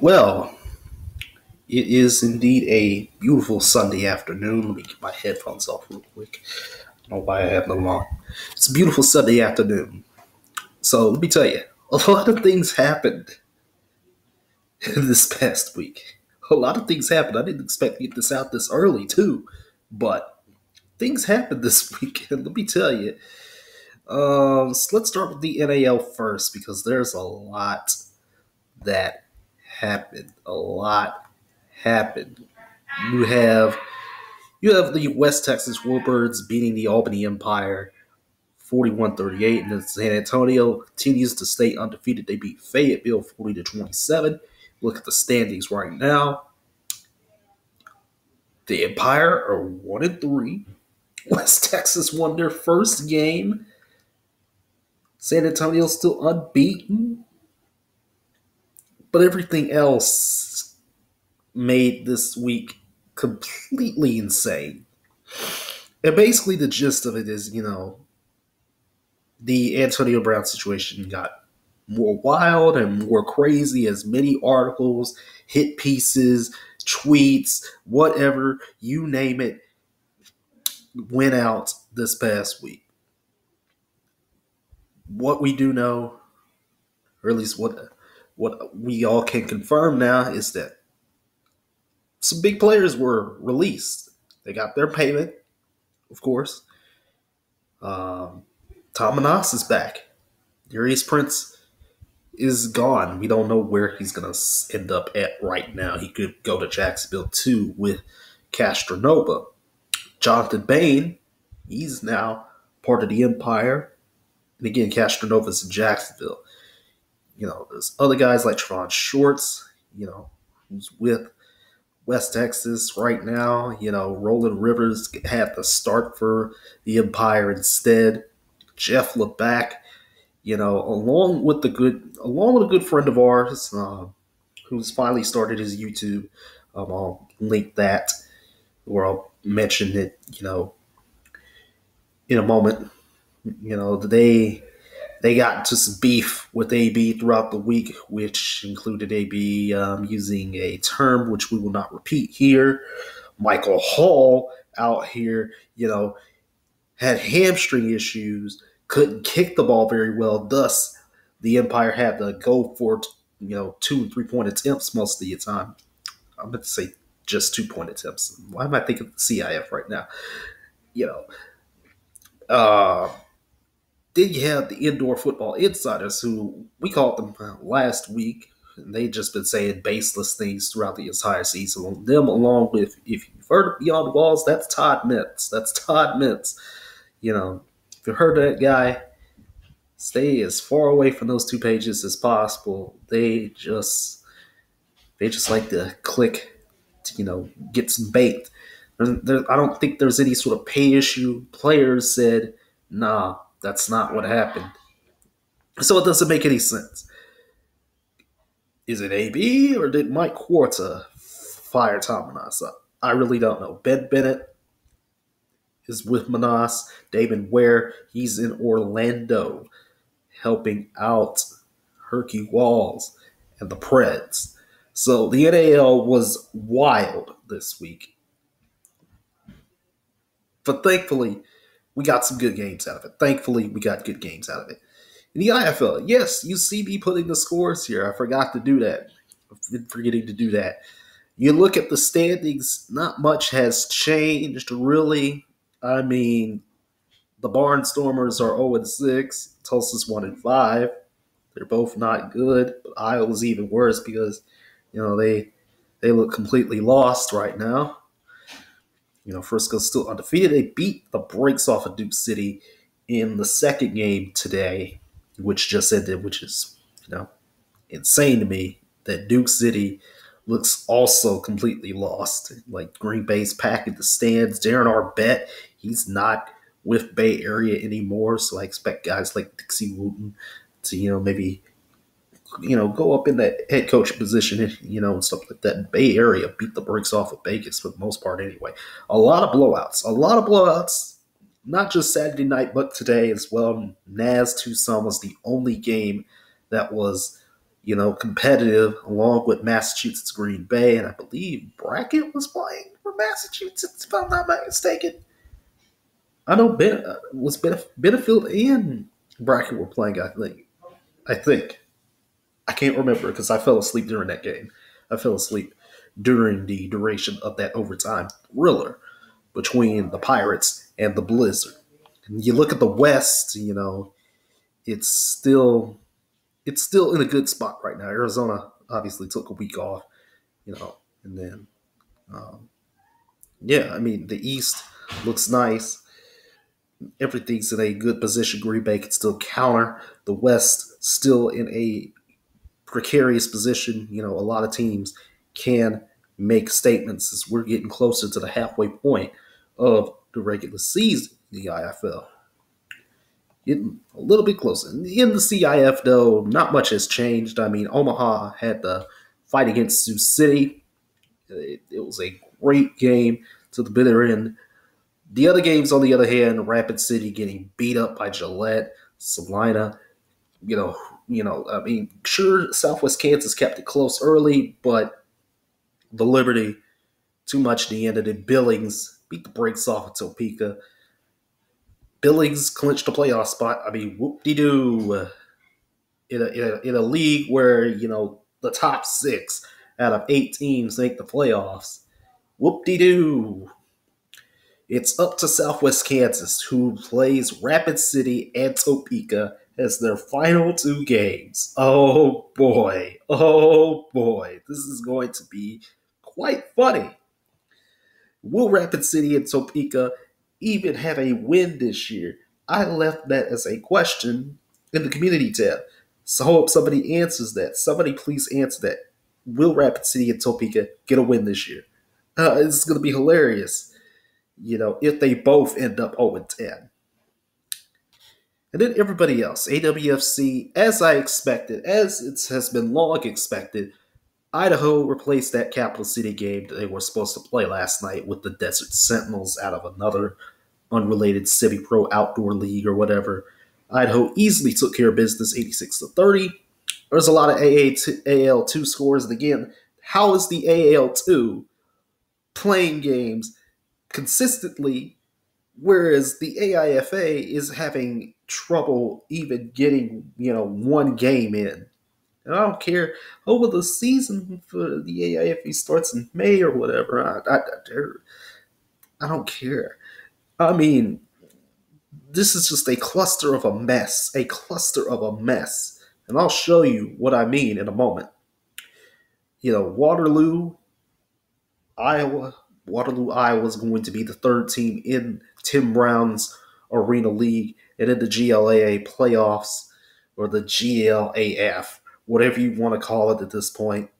Well, it is indeed a beautiful Sunday afternoon. Let me get my headphones off real quick. I don't know why I have them on. It's a beautiful Sunday afternoon. So let me tell you, a lot of things happened this past week. A lot of things happened. I didn't expect to get this out this early, too. But things happened this weekend. Let me tell you. Um, so let's start with the NAL first because there's a lot that happened. A lot happened. You have you have the West Texas Warbirds beating the Albany Empire 41-38, and then San Antonio continues to stay undefeated. They beat Fayetteville 40 to 27. Look at the standings right now. The Empire are one and three. West Texas won their first game. San Antonio still unbeaten. But everything else made this week completely insane. And basically, the gist of it is, you know, the Antonio Brown situation got more wild and more crazy as many articles, hit pieces, tweets, whatever, you name it, went out this past week. What we do know, or at least what what we all can confirm now, is that some big players were released. They got their payment, of course. Um, Tom Menas is back. Darius Prince is gone. We don't know where he's going to end up at right now. He could go to Jacksonville too with Castronova. Jonathan Bane, he's now part of the Empire. And again, Castronova's in Jacksonville. You know, there's other guys like Tron Shorts, you know, who's with West Texas right now. You know, Roland Rivers had the start for the Empire instead. Jeff Levack, you know, along with the good, along with a good friend of ours, uh, who's finally started his YouTube. Um, I'll link that, or I'll mention it, you know, in a moment. You know, they they got into some beef with AB throughout the week, which included AB um, using a term which we will not repeat here. Michael Hall out here, you know, had hamstring issues couldn't kick the ball very well. Thus, the Empire had to go for you know two and three point attempts most of the time. I'm going to say just two point attempts. Why am I thinking CIF right now? You know, uh, then you have the indoor football insiders who we called them last week. And they've just been saying baseless things throughout the entire season. Them, along with if you've heard of Beyond the Walls, that's Todd Mintz. That's Todd Mintz. You know, if you heard that guy, stay as far away from those two pages as possible. They just they just like to click to you know get some bait. There, I don't think there's any sort of pay issue. Players said, "Nah, that's not what happened." So it doesn't make any sense. Is it AB or did Mike Quarta fire Tom Menas up? I really don't know. Ben Bennett is with Menas. David Ware, he's in Orlando helping out Herky Walls and the Preds. So the NAL was wild this week. But thankfully, we got some good games out of it. Thankfully, we got good games out of it. In the IFL, yes, you see me putting the scores here. I forgot to do that. I've been forgetting to do that. You look at the standings, not much has changed really. I mean, the Barnstormers are 0 6. Tulsa's 1 and 5. They're both not good, but Iowa's even worse because, you know, they they look completely lost right now. You know, Frisco's still undefeated. They beat the brakes off of Duke City in the second game today, which just ended, which is, you know, insane to me that Duke City looks also completely lost. Like Green Bay's packing the stands. Darren Arbet, he's not with Bay Area anymore. So I expect guys like Dixie Wooten to, you know, maybe, you know, go up in that head coach position, you know, and stuff like that. Bay Area beat the brakes off of Vegas for the most part anyway. A lot of blowouts. A lot of blowouts. Not just Saturday night, but today as well. Naz Tucson was the only game that was you know, competitive along with Massachusetts Green Bay, and I believe Brackett was playing for Massachusetts, if I'm not mistaken. I know ben, uh, was Benefield and Brackett were playing. I think. I think. I can't remember because I fell asleep during that game. I fell asleep during the duration of that overtime thriller between the Pirates and the Blizzard. And you look at the West, you know, it's still it's still in a good spot right now. Arizona obviously took a week off, you know, and then um, yeah, I mean the East looks nice. Everything's in a good position. Green Bay can still counter. The West still in a precarious position. You know, a lot of teams can make statements as we're getting closer to the halfway point of the regular season the IFL getting a little bit closer. In the CIF, though, not much has changed. I mean, Omaha had the fight against Sioux City. It, it, was a great game to the bitter end. The other games, on the other hand, Rapid City getting beat up by Gillette, Salina. You know, you know. I mean, sure, Southwest Kansas kept it close early, but the Liberty too much the end of it. Billings beat the brakes off of Topeka. Billings clinched a playoff spot. I mean, whoop de doo. In a, in, a, in a league where, you know, the top six out of eight teams make the playoffs. Whoop de doo. It's up to Southwest Kansas, who plays Rapid City and Topeka as their final two games. Oh boy. Oh boy. This is going to be quite funny. Will Rapid City and Topeka even have a win this year? I left that as a question in the community tab. So I hope somebody answers that. Somebody please answer that. Will Rapid City and Topeka get a win this year? Uh, it's going to be hilarious, you know, if they both end up 0 10. And then everybody else, AWFC, as I expected, as it has been long expected, Idaho replaced that Capital City game that they were supposed to play last night with the Desert Sentinels out of another unrelated Semi Pro outdoor league or whatever. Idaho easily took care of business 86 to 30. There's a lot of AL2 scores. And again, how is the AL2 playing games consistently, whereas the AIFA is having trouble even getting, you know, one game in? And I don't care over the season for the AIFA starts in May or whatever. I, I, I don't care. I mean, this is just a cluster of a mess, a cluster of a mess. And I'll show you what I mean in a moment. You know, Waterloo, Iowa, Waterloo, Iowa is going to be the third team in Tim Brown's Arena League and in the GLAA playoffs or the GLAF, whatever you want to call it at this point.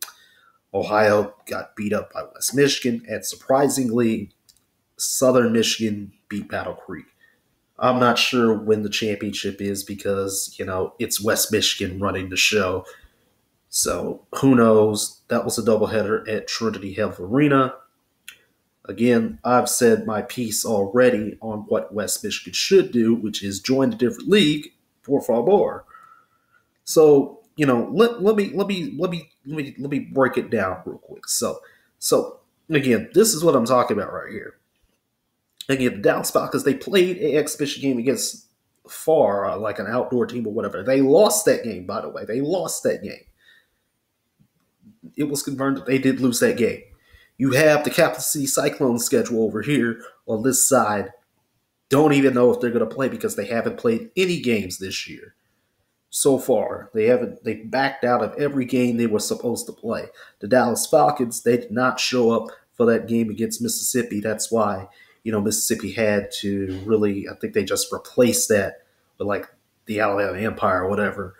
Ohio got beat up by West Michigan, and surprisingly, Southern Michigan beat Battle Creek. I'm not sure when the championship is because, you know, it's West Michigan running the show. So who knows? That was a doubleheader at Trinity Health Arena. Again, I've said my piece already on what West Michigan should do, which is join a different league for favor. So, you know, let, let me let me let me let me let me break it down real quick. So so again, this is what I'm talking about right here again, the Dallas Falcons, they played an exhibition game against far, uh, like an outdoor team or whatever. They lost that game, by the way. They lost that game. It was confirmed that they did lose that game. You have the Capital City Cyclone schedule over here on this side. Don't even know if they're going to play because they haven't played any games this year so far. They haven't they backed out of every game they were supposed to play. The Dallas Falcons, they did not show up for that game against Mississippi. That's why you know, Mississippi had to really, I think they just replaced that with like the Alabama Empire or whatever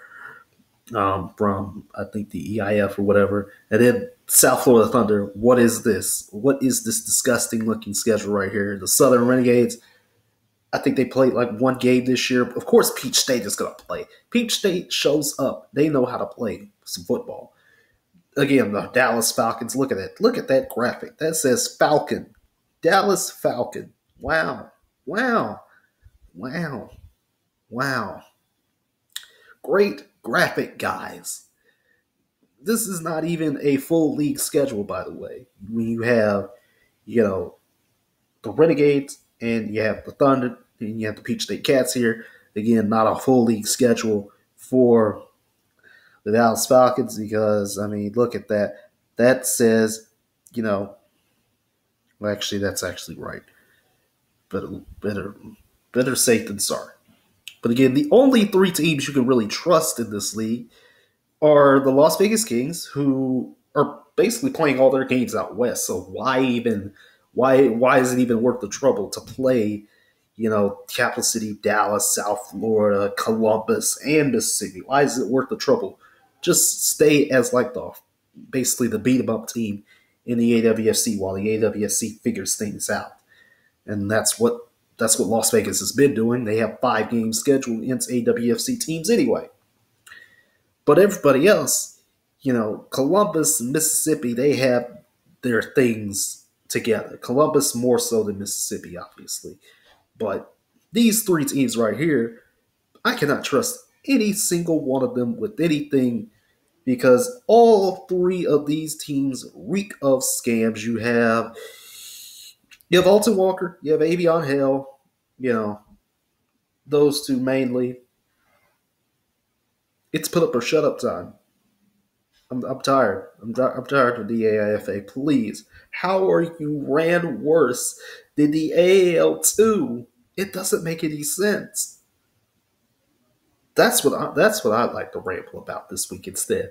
um, from, I think, the EIF or whatever. And then South Florida Thunder, what is this? What is this disgusting looking schedule right here? The Southern Renegades, I think they played like one game this year. Of course, Peach State is going to play. Peach State shows up. They know how to play some football. Again, the Dallas Falcons, look at that. Look at that graphic. That says Falcon Dallas Falcon. Wow. Wow. Wow. Wow. Great graphic, guys. This is not even a full league schedule, by the way. When you have, you know, the Renegades and you have the Thunder and you have the Peach State Cats here. Again, not a full league schedule for the Dallas Falcons because I mean, look at that. That says, you know, well, actually, that's actually right. Better, better, better safe than sorry. But again, the only three teams you can really trust in this league are the Las Vegas Kings, who are basically playing all their games out west. So why even why why is it even worth the trouble to play, you know, capital city, Dallas, South Florida, Columbus, and Mississippi? Why is it worth the trouble? Just stay as like the basically the beat 'em up team in the AWFC while the AWFC figures things out. And that's what that's what Las Vegas has been doing. They have five games scheduled against AWFC teams anyway. But everybody else, you know, Columbus Mississippi, they have their things together. Columbus more so than Mississippi, obviously. But these three teams right here, I cannot trust any single one of them with anything because all three of these teams reek of scams. You have you have Alton Walker, you have Avion Hale, you know, those two mainly. It's put up or shut up time. I'm, I'm tired. I'm, I'm tired of the AIFA. Please, how are you ran worse than the AAL2? It doesn't make any sense. That's what I, that's what I'd like to ramble about this week instead.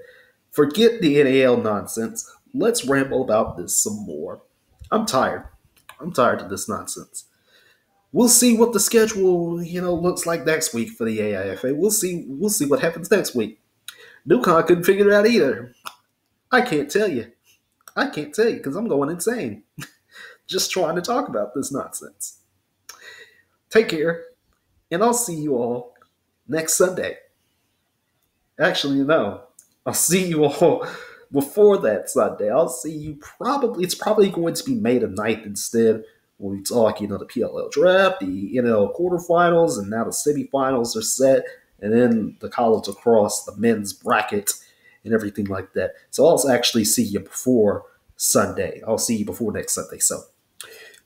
Forget the NAL nonsense. Let's ramble about this some more. I'm tired. I'm tired of this nonsense. We'll see what the schedule, you know, looks like next week for the AIFA. We'll see. We'll see what happens next week. NewCon couldn't figure it out either. I can't tell you. I can't tell you because I'm going insane just trying to talk about this nonsense. Take care, and I'll see you all next Sunday. Actually, no, I'll see you all before that Sunday. I'll see you probably, it's probably going to be May the 9th instead we talk, you know, the PLL draft, the NL quarterfinals, and now the semifinals are set, and then the college lacrosse the men's bracket, and everything like that. So I'll actually see you before Sunday. I'll see you before next Sunday. So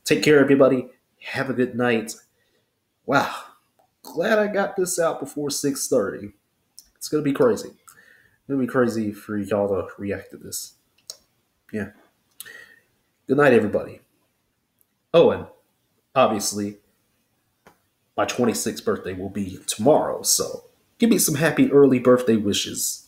take care, everybody. Have a good night. Wow. Glad I got this out before 6.30. It's going to be crazy. It's to be crazy for y'all to react to this. Yeah. Good night, everybody. Oh, and obviously, my 26th birthday will be tomorrow, so give me some happy early birthday wishes.